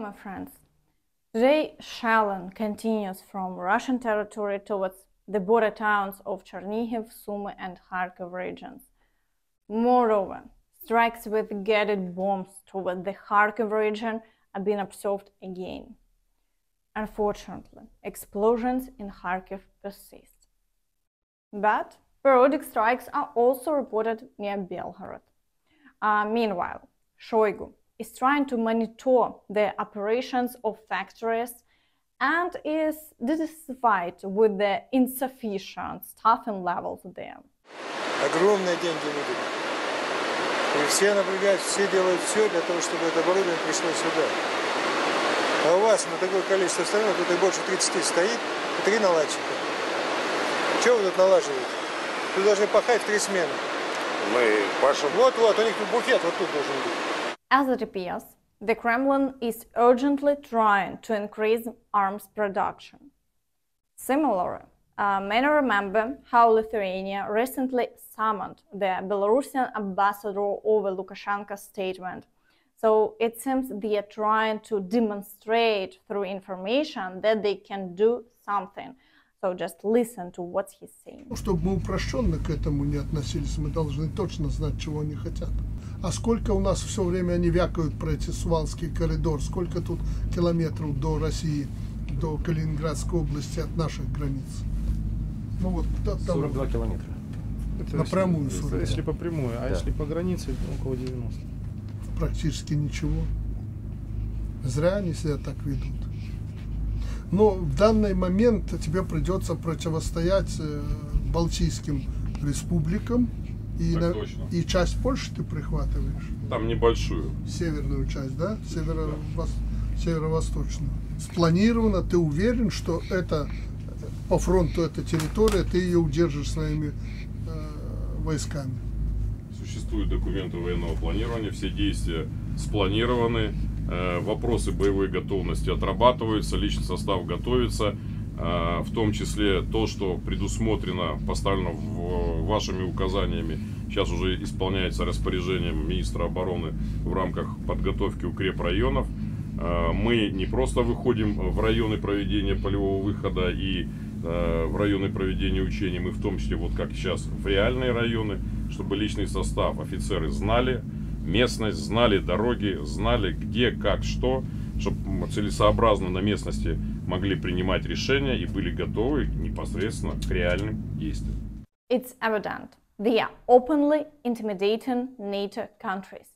my friends. Today, shelling continues from Russian territory towards the border towns of Chernihiv, Sumy, and Kharkiv regions. Moreover, strikes with guided bombs toward the Kharkiv region are being observed again. Unfortunately, explosions in Kharkiv persist. But periodic strikes are also reported near Belgorod. Uh, meanwhile, Shoigu is trying to monitor the operations of factories and is dissatisfied with the insufficient staffing levels there. Огромные деньги выдали. И все напрягают, все делают все для того, чтобы это оборудование пришло сюда. А у вас на такое количество стран, тут их больше 30 стоит, и три наладчика. Чего вы тут налаживаете? Вы должны пахать в три смены. Мы пашем. Вот-вот, у них тут буфет вот тут должен быть. As it appears, the Kremlin is urgently trying to increase arms production. Similarly, uh, many remember how Lithuania recently summoned the Belarusian ambassador over Lukashenko's statement. So it seems they are trying to demonstrate through information that they can do something. So just listen to what he's saying. Ну, Чтобы мы упрощенно к этому не относились, мы должны точно знать, чего они хотят. А сколько у нас все время они вякают про эти Сувалский коридор, сколько тут километров до России, до Калининградской области от наших границ? Ну вот там 42 километра. Это Напрямую если, 42. если по прямой, а Да. если по границе, то около 90. практически ничего. Зря они себя так ведут. Но в данный момент тебе придется противостоять э, Балтийским республикам и, Так на- точно. и часть Польши ты прихватываешь. Там небольшую. Северную часть, да? Северо северо-восточную. Спланировано, ты уверен, что это э, по фронту эта территория, ты ее удержишь своими э, войсками. Существуют документы военного планирования, все действия спланированы, э, вопросы боевой готовности отрабатываются, личный состав готовится, в том числе то, что предусмотрено, поставлено в- вашими указаниями, сейчас уже исполняется распоряжением министра обороны в рамках подготовки укрепрайонов. Э, Мы не просто выходим в районы проведения полевого выхода и э, в районы проведения учений, мы в том числе, вот как сейчас, в реальные районы, чтобы личный состав, офицеры знали местность, знали дороги, знали где, как, что, чтобы целесообразно на местности могли принимать решения и были готовы непосредственно к реальным действиям. It's evident they are openly intimidating NATO countries.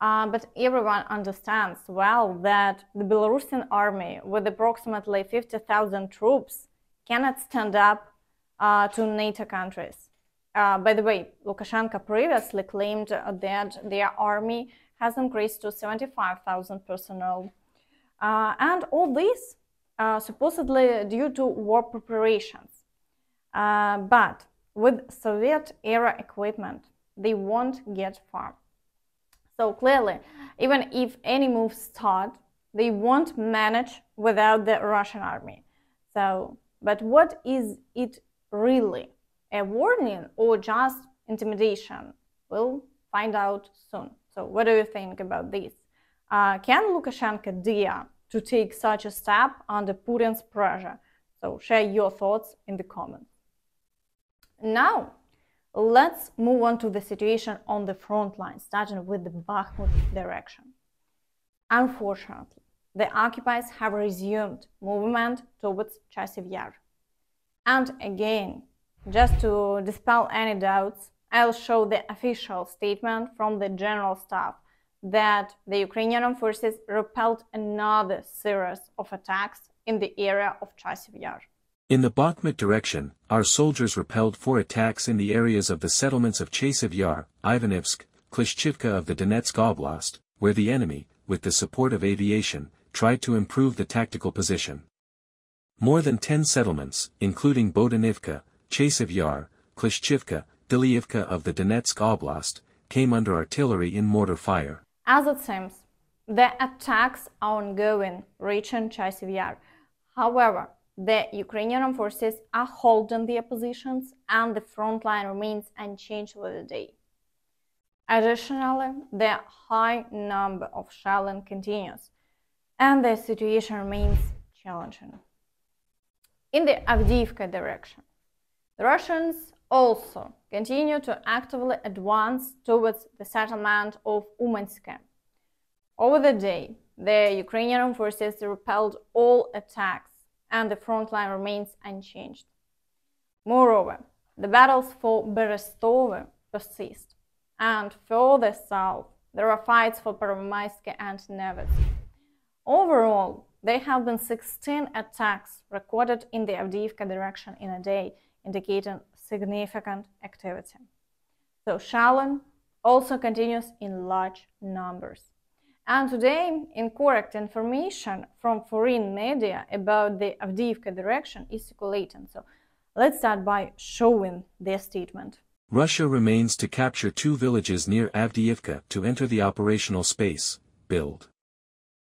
Uh, but everyone understands well that the Belarusian army, with approximately 50,000 troops, cannot stand up uh, to NATO countries. Uh, by the way, Lukashenko previously claimed uh, that their army has increased to 75,000 personnel. Uh, and all this uh, supposedly due to war preparations. Uh, but with Soviet era equipment, they won't get far. So clearly, even if any moves start, they won't manage without the Russian army. So, but what is it really? A warning or just intimidation? We'll find out soon. So, what do you think about this? Uh, can Lukashenko dare to take such a step under Putin's pressure? So, share your thoughts in the comments. Now, let's move on to the situation on the front line, starting with the Bakhmut direction. Unfortunately, the occupiers have resumed movement towards Chasiv Yar. And again, just to dispel any doubts, I'll show the official statement from the General Staff that the Ukrainian armed forces repelled another series of attacks in the area of Chasiv Yar. In the Bakhmut direction, our soldiers repelled four attacks in the areas of the settlements of Chasiv Yar, Ivanivsk, Klishchivka of the Donetsk Oblast, where the enemy, with the support of aviation, tried to improve the tactical position. More than ten settlements, including Bodanivka, Chasiv Yar, Klishchivka, Diliivka of the Donetsk Oblast, came under artillery in mortar fire. As it seems, the attacks are ongoing, reaching Chasiv Yar. However, the Ukrainian forces are holding their positions and the front line remains unchanged with the day. Additionally, the high number of shelling continues. and the situation remains challenging. In the Avdiivka direction, the Russians also continue to actively advance towards the settlement of Umanske. Over the day, the Ukrainian forces repelled all attacks and the front line remains unchanged. Moreover, the battles for Berestove persist, and further south, there are fights for Pervomaisk and Nevets. Overall, there have been 16 attacks recorded in the Avdiivka direction in a day, indicating significant activity. So shelling also continues in large numbers. And today, incorrect information from foreign media about the Avdiivka direction is circulating. So let's start by showing their statement. Russia remains to capture two villages near Avdiivka to enter the operational space, Bild.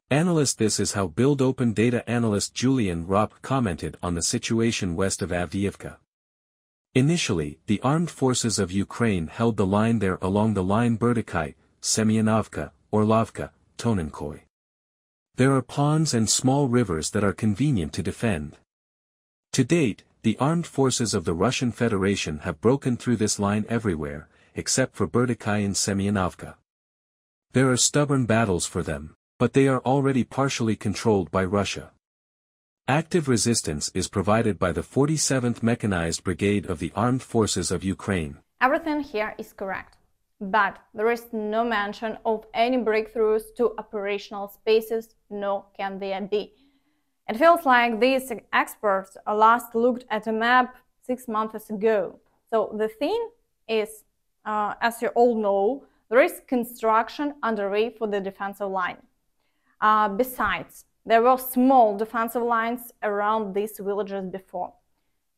Analyst This is how Bild Open Data analyst Julian Ropp commented on the situation west of Avdiivka. Initially, the armed forces of Ukraine held the line there along the line Berdychi, Semyonovka, Orlovka, Tonenkoy. There are ponds and small rivers that are convenient to defend. To date, the armed forces of the Russian Federation have broken through this line everywhere, except for Berdychi and Semyonovka. There are stubborn battles for them, but they are already partially controlled by Russia. Active resistance is provided by the 47th Mechanized Brigade of the Armed Forces of Ukraine. Everything here is correct but there is no mention of any breakthroughs to operational spaces, nor can there be. It feels like these experts last looked at a map six months ago. So the thing is, uh, as you all know, there is construction underway for the defensive line. Uh, besides, there were small defensive lines around these villages before.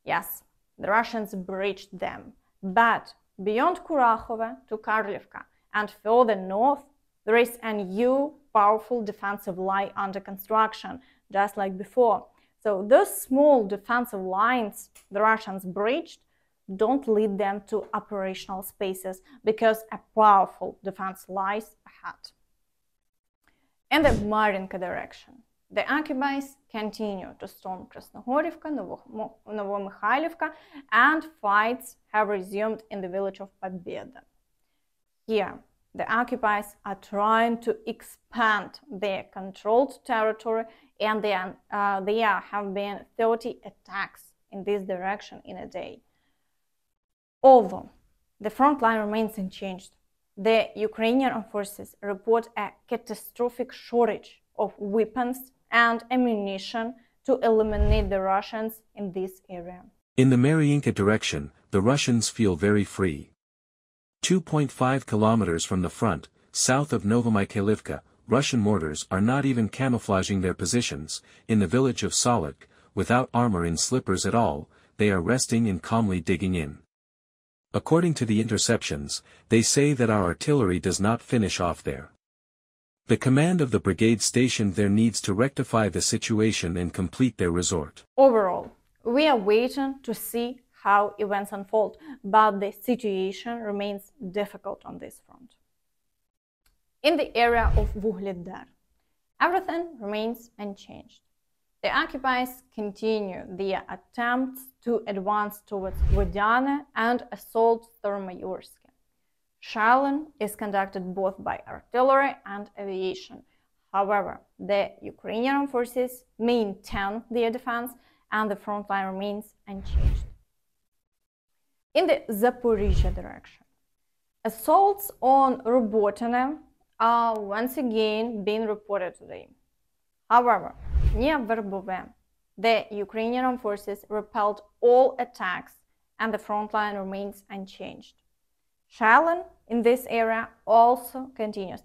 Yes, the Russians breached them, but Beyond Kurakhove to Karlivka and further north, there is a new powerful defensive line under construction, just like before. So those small defensive lines the Russians breached don't lead them to operational spaces because a powerful defense lies ahead. In the Marinka direction, the occupies continue to storm Krasnogorivka, Novomikhailivka, and fights have resumed in the village of Pobeda. Here, the occupiers are trying to expand their controlled territory, and there, uh, there have been 30 attacks in this direction in a day. Although the front line remains unchanged, the Ukrainian forces report a catastrophic shortage of weapons and ammunition to eliminate the Russians in this area. In the Mariinka direction, the Russians feel very free. 2.5 kilometers from the front, south of Novomykhailivka, Russian mortars are not even camouflaging their positions, in the village of Solik, without armor in slippers at all, they are resting and calmly digging in. According to the interceptions, they say that our artillery does not finish off there. The command of the brigade stationed there needs to rectify the situation and complete their resort. Overall, we are waiting to see how events unfold, but the situation remains difficult on this front. In the area of Vuhledar, everything remains unchanged. The occupiers continue their attempts to advance towards Vodiane and assault Staromayorsk. Shelling is conducted both by artillery and aviation. However, the Ukrainian forces maintain their defense and the front line remains unchanged. In the Zaporizhia direction, assaults on Robotyne are once again being reported today. However, near Verbove, the Ukrainian forces repelled all attacks and the front line remains unchanged. Shelling in this area also continues.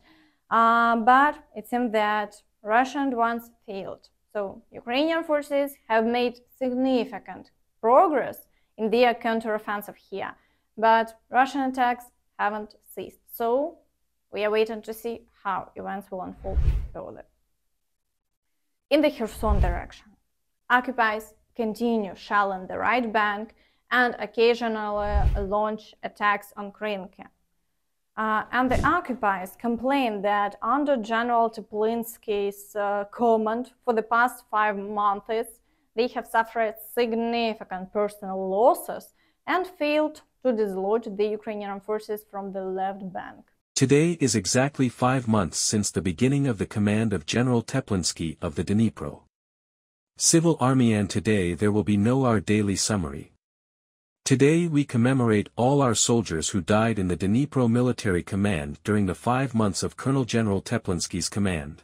Uh, but it seems that Russian ones failed. So Ukrainian forces have made significant progress in their counteroffensive here, but Russian attacks haven't ceased. So we are waiting to see how events will unfold further. In the Kherson direction, occupiers continue shelling the right bank and occasionally launch attacks on Krynki. Uh, and the occupiers complain that under General Teplinsky's uh, command for the past five months, they have suffered significant personal losses and failed to dislodge the Ukrainian forces from the left bank. Today is exactly five months since the beginning of the command of General Teplinsky of the Dnipro. Civil Army and today there will be no our daily summary. Today we commemorate all our soldiers who died in the Dnipro military command during the five months of Colonel General Teplinsky's command.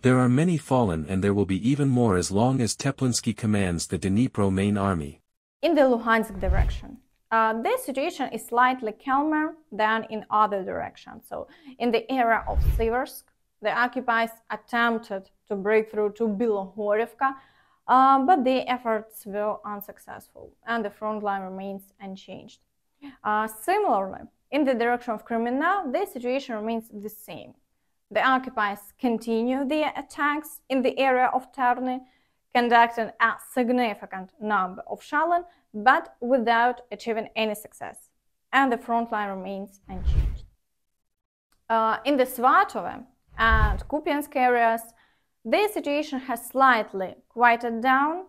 There are many fallen and there will be even more as long as Teplinsky commands the Dnipro main army. In the Luhansk direction, uh, the situation is slightly calmer than in other directions. So in the area of Siversk, the occupiers attempted to break through to Bilohorivka, uh, but the efforts were unsuccessful and the front line remains unchanged. Uh, similarly, in the direction of Kreminna, the situation remains the same. The occupiers continue their attacks in the area of Terny, conducting a significant number of shelling, but without achieving any success, and the front line remains unchanged. Uh, in the Svatove and Kupiansk areas, the situation has slightly quieted down.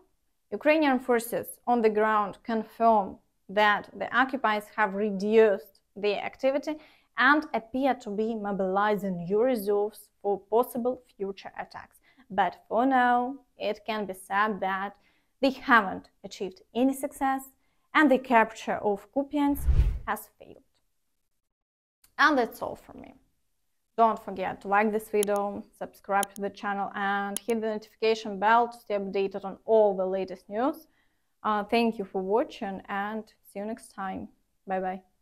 Ukrainian forces on the ground confirm that the occupiers have reduced their activity and appear to be mobilizing new reserves for possible future attacks. But for now, it can be said that they haven't achieved any success and the capture of Kupiansk has failed. And that's all from me. Don't forget to like this video, subscribe to the channel and hit the notification bell to stay updated on all the latest news. Uh, thank you for watching and see you next time. Bye bye.